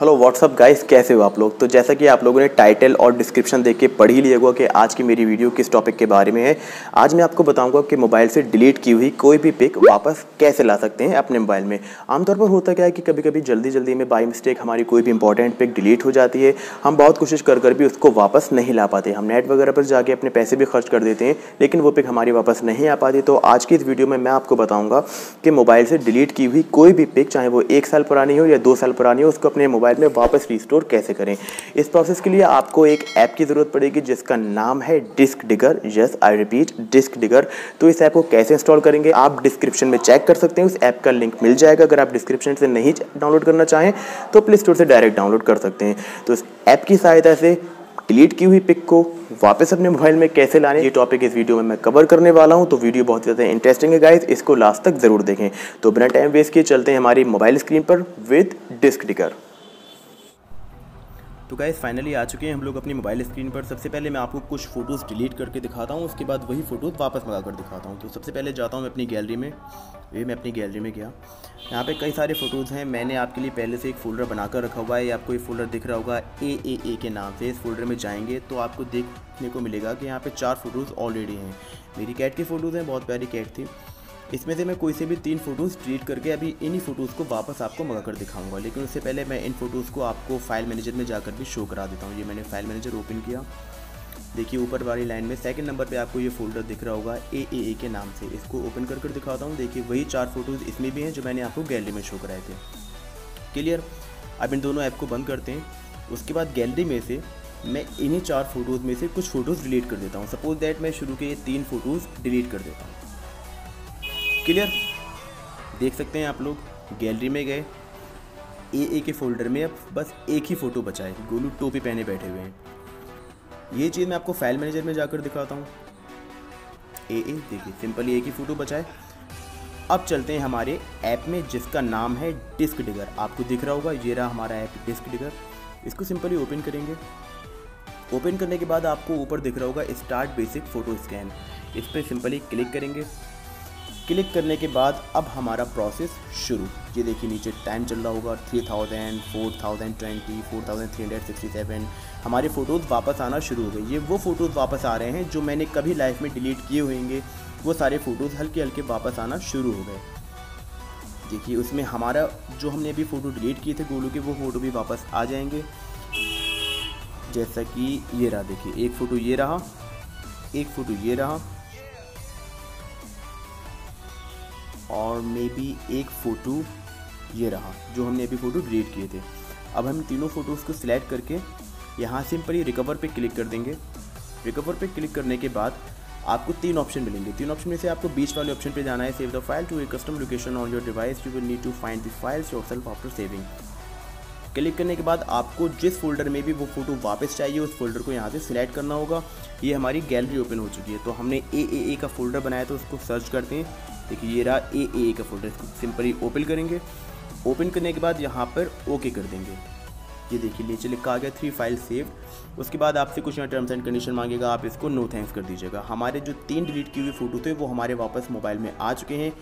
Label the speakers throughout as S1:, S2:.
S1: Hello what's up guys कैसे हो आप लोग? तो जैसा कि आप लोगों ने टाइटल और डिस्क्रिप्शन देख के पढ़ ही लिया होगा कि आज की मेरी वीडियो किस टॉपिक के बारे में है। आज मैं आपको बताऊँगा कि मोबाइल से डिलीट की हुई कोई भी पिक वापस कैसे ला सकते हैं अपने मोबाइल में। आमतौर पर होता क्या है कि कभी कभी जल्दी जल्दी में बाई मिस्टेक हमारी कोई भी इंपॉर्टेंट पिक डिलीट हो जाती है। हम बहुत कोशिश कर कर भी उसको वापस नहीं ला पाते। हम नेट वगैरह पर जाके अपने पैसे भी खर्च कर देते हैं, लेकिन वो पिक हमारी वापस नहीं आ पाती। तो आज की इस वीडियो में मैं आपको बताऊँगा कि मोबाइल से डिलीट की हुई कोई भी पिक चाहे वो एक साल पुरानी हो या दो साल पुरानी हो, उसको अपने मोबाइल में वापस रिस्टोर कैसे करें? इस प्रोसेस के लिए आपको एक ऐप की ज़रूरत पड़ेगी जिसका नाम है disk digger yes I repeat disk digger तो इस ऐप को कैसे इंस्टॉल करेंगे? आप डिस्क्रिप्शन में चेक कर सकते हैं। उस ऐप का लिंक मिल जाएगा अगर आप डिस्क्रिप्शन से नहीं डाउनलोड करना चाहें तो प्ले स्टोर से डायरेक्ट डाउनलोड कर सकते हैं। तो इस ऐप की सहायता से डिलीट की हुई पिक को वापस अपने मोबाइल में कैसे लाने ये टॉपिक इस वीडियो में मैं कवर करने वाला हूँ। तो वीडियो बहुत ज़्यादा इंटरेस्टिंग है गाइस इसको लास्ट तक ज़रूर देखें। तो बिना टाइम वेस्ट किए चलते हैं हमारी मोबाइल स्क्रीन पर विद डिस्क डिकर तो गाइस फाइनली आ चुके हैं हम लोग अपनी मोबाइल स्क्रीन पर। सबसे पहले मैं आपको कुछ फ़ोटोज़ डिलीट करके दिखाता हूँ, उसके बाद वही फ़ोटोज़ वापस मंगा कर दिखाता हूँ। तो सबसे पहले जाता हूँ मैं अपनी गैलरी में। ये मैं अपनी गैलरी में गया। यहाँ पे कई सारे फ़ोटोज़ हैं। मैंने आपके लिए पहले से एक फ़ोल्डर बनाकर रखा हुआ है। आपको ये फ़ोल्डर दिख रहा होगा ए ए ए के नाम से। इस फोल्डर में जाएँगे तो आपको देखने को मिलेगा कि यहाँ पर चार फ़ोटोज़ ऑलरेडी हैं। मेरी कैट की फ़ोटोज़ हैं, बहुत प्यारी कैट थी। इसमें से मैं कोई से भी तीन फ़ोटोज़ डिलीट करके अभी इन्हीं फ़ोटोज़ को वापस आपको मंगा कर दिखाऊँगा। लेकिन उससे पहले मैं इन फ़ोटोज़ को आपको फ़ाइल मैनेजर में जाकर भी शो करा देता हूँ। ये मैंने फ़ाइल मैनेजर ओपन किया। देखिए, ऊपर वाली लाइन में सेकंड नंबर पे आपको ये फोल्डर दिख रहा होगा ए ए ए के नाम से। इसको ओपन कर कर दिखाता हूँ। देखिए, वही चार फ़ोटोज़ इसमें भी हैं जो मैंने आपको गैलरी में शो कराए थे। क्लियर अब इन दोनों ऐप को बंद करते हैं। उसके बाद गैलरी में से मैं इन्हीं चार फ़ोटोज़ में से कुछ फ़ोटोज़ डिलीट कर देता हूँ। सपोज़ दैट मैं शुरू के ये तीन फ़ोटोज़ डिलीट कर देता हूँ। क्लियर? देख सकते हैं आप लोग, गैलरी में गए ए ए के फोल्डर में अब बस एक ही फ़ोटो बचा है, गोलू टोपी पहने बैठे हुए हैं। ये चीज़ मैं आपको फ़ाइल मैनेजर में जाकर दिखाता हूँ। ए ए देखिए, सिंपली एक ही फ़ोटो बचा है। अब चलते हैं हमारे ऐप में, जिसका नाम है डिस्क डिगर। आपको दिख रहा होगा, ये रहा हमारा ऐप डिस्क डिगर। इसको सिंपली ओपन करेंगे। ओपन करने के बाद आपको ऊपर दिख रहा होगा स्टार्ट बेसिक फ़ोटो स्कैन। इस पर सिंपली क्लिक करेंगे। क्लिक करने के बाद अब हमारा प्रोसेस शुरू। ये देखिए नीचे टाइम चल रहा होगा three thousand four thousand twenty four thousand three hundred sixty seven हमारे फ़ोटोज़ वापस आना शुरू हो गए। ये वो फ़ोटोज़ वापस आ रहे हैं जो मैंने कभी लाइफ में डिलीट किए होंगे। वो सारे फ़ोटोज़ हल्के हल्के वापस आना शुरू हो गए। देखिए उसमें हमारा जो हमने अभी फ़ोटो डिलीट किए थे गोलू के, वो फ़ोटो भी वापस आ जाएँगे। जैसा कि ये रहा, देखिए, एक फ़ोटो ये रहा, एक फ़ोटो ये रहा और मे बी एक फ़ोटो ये रहा, जो हमने अभी फ़ोटो डिलीट किए थे। अब हम तीनों फ़ोटोज़ को सिलेक्ट करके यहाँ सिंपली रिकवर पे क्लिक कर देंगे। रिकवर पे क्लिक करने के बाद आपको तीन ऑप्शन मिलेंगे। तीन ऑप्शन में से आपको बीच वाले ऑप्शन पे जाना है। Save the file to a custom location on your device you will need to find the files yourself after saving click करने के बाद आपको जिस फोल्डर में भी वो फ़ोटो वापस चाहिए, उस फोल्डर को यहाँ से सिलेक्ट करना होगा। ये हमारी गैलरी ओपन हो चुकी है तो हमने ए ए ए का फोल्डर बनाया तो उसको सर्च करते हैं। देखिए, ये रहा ए ए ए का फोल्डर, इसको सिंपली ओपन करेंगे। ओपन करने के बाद यहाँ पर ओके कर देंगे। ये देखिए, नीचे लिखा आ गया थ्री फ़ाइल सेव उसके बाद आपसे कुछ टर्म्स एंड कंडीशन मांगेगा, आप इसको नो थैंक्स कर दीजिएगा। हमारे जो तीन डिलीट किए हुए फ़ोटो थे, वो हमारे वापस मोबाइल में आ चुके हैं।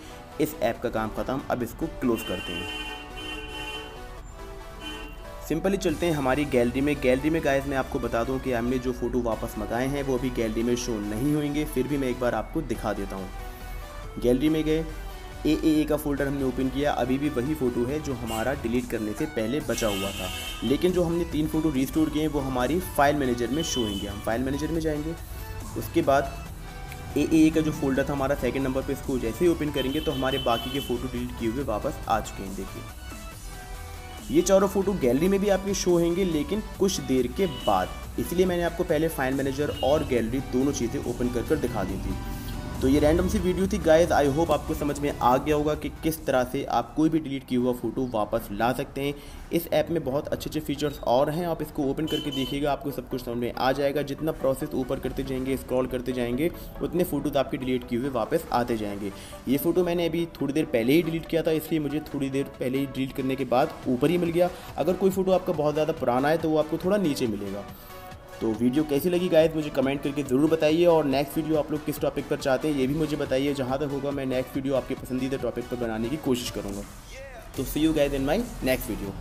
S1: इस ऐप का काम ख़त्म, अब इसको क्लोज़ करते हैं। सिंपली चलते हैं हमारी गैलरी में। गैलरी में गाइस मैं आपको बता दूँ कि हमने जो फ़ोटो वापस मंगाए हैं, वो अभी गैलरी में शो नहीं होंगे। फिर भी मैं एक बार आपको दिखा देता हूँ। गैलरी में गए ए ए ए का फोल्डर हमने ओपन किया। अभी भी वही फ़ोटो है जो हमारा डिलीट करने से पहले बचा हुआ था। लेकिन जो हमने तीन फ़ोटो रिस्टोर किए हैं, वो हमारी फ़ाइल मैनेजर में शो होंगे। हम फ़ाइल मैनेजर में जाएँगे। उसके बाद ए ए का जो फोल्डर था, हमारा सेकंड नंबर पे इसको जैसे ही ओपन करेंगे तो हमारे बाकी के फ़ोटो डिलीट किए हुए वापस आ चुके हैं। देखिए। ये चारों फ़ोटो गैलरी में भी आपके शो होंगे, लेकिन कुछ देर के बाद। इसलिए मैंने आपको पहले फ़ाइल मैनेजर और गैलरी दोनों चीज़ें ओपन कर कर दिखा दी थी। तो ये रैंडम सी वीडियो थी गाइज़ आई होप आपको समझ में आ गया होगा कि किस तरह से आप कोई भी डिलीट किया हुआ फ़ोटो वापस ला सकते हैं। इस ऐप में बहुत अच्छे अच्छे फीचर्स और हैं, आप इसको ओपन करके देखिएगा, आपको सब कुछ समझ में आ जाएगा। जितना प्रोसेस ऊपर करते जाएँगे स्क्रॉल करते जाएँगे, उतने फ़ोटोज़ आपके डिलीट किए हुए वापस आते जाएँगे। ये फ़ोटो मैंने अभी थोड़ी देर पहले ही डिलीट किया था, इसलिए मुझे थोड़ी देर पहले ही डिलीट करने के बाद ऊपर ही मिल गया। अगर कोई फ़ोटो आपका बहुत ज़्यादा पुराना है तो वो आपको थोड़ा नीचे मिलेगा। तो वीडियो कैसी लगी गाइस मुझे कमेंट करके ज़रूर बताइए और नेक्स्ट वीडियो आप लोग किस टॉपिक पर चाहते हैं, ये भी मुझे बताइए। जहाँ तक होगा, मैं नेक्स्ट वीडियो आपके पसंदीदा टॉपिक पर बनाने की कोशिश करूँगा। तो see you guys in my next video